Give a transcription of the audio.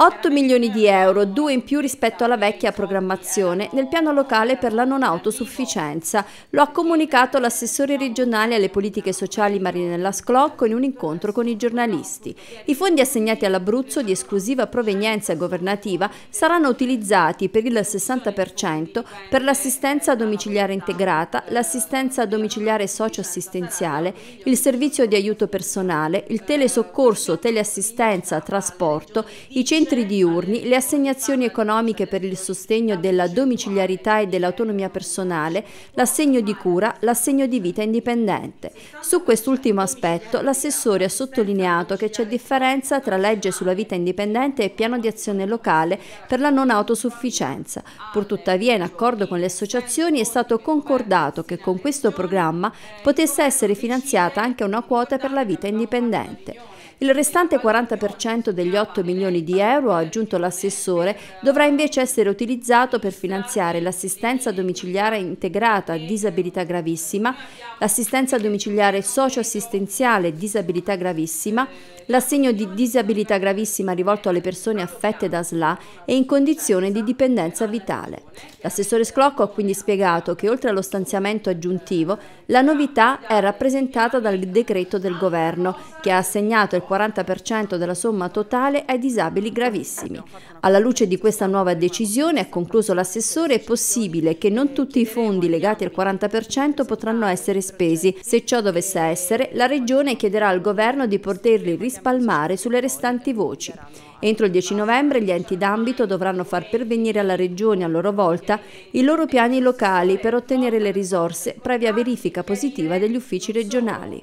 8 milioni di euro, due in più rispetto alla vecchia programmazione, nel piano locale per la non autosufficienza. Lo ha comunicato l'assessore regionale alle politiche sociali Marinella Sclocco in un incontro con i giornalisti. I fondi assegnati all'Abruzzo di esclusiva provenienza governativa saranno utilizzati per il 60% per l'assistenza domiciliare integrata, l'assistenza domiciliare socio-assistenziale, il servizio di aiuto personale, il telesoccorso, teleassistenza, trasporto, i centri centri diurni, le assegnazioni economiche per il sostegno della domiciliarità e dell'autonomia personale, l'assegno di cura, l'assegno di vita indipendente. Su quest'ultimo aspetto l'assessore ha sottolineato che c'è differenza tra legge sulla vita indipendente e piano di azione locale per la non autosufficienza. Purtuttavia, in accordo con le associazioni, è stato concordato che con questo programma potesse essere finanziata anche una quota per la vita indipendente. Il restante 40% degli 8 milioni di euro, ha aggiunto l'assessore, dovrà invece essere utilizzato per finanziare l'assistenza domiciliare integrata a disabilità gravissima, l'assistenza domiciliare socio-assistenziale disabilità gravissima, l'assegno di disabilità gravissima rivolto alle persone affette da SLA e in condizione di dipendenza vitale. L'assessore Sclocco ha quindi spiegato che oltre allo stanziamento aggiuntivo, la novità è rappresentata dal decreto del governo che ha assegnato il 40% della somma totale ai disabili gravissimi. Alla luce di questa nuova decisione, ha concluso l'assessore, è possibile che non tutti i fondi legati al 40% potranno essere spesi. Se ciò dovesse essere, la Regione chiederà al governo di poterli rispalmare sulle restanti voci. Entro il 10 novembre gli enti d'ambito dovranno far pervenire alla Regione a loro volta i loro piani locali per ottenere le risorse previa verifica positiva degli uffici regionali.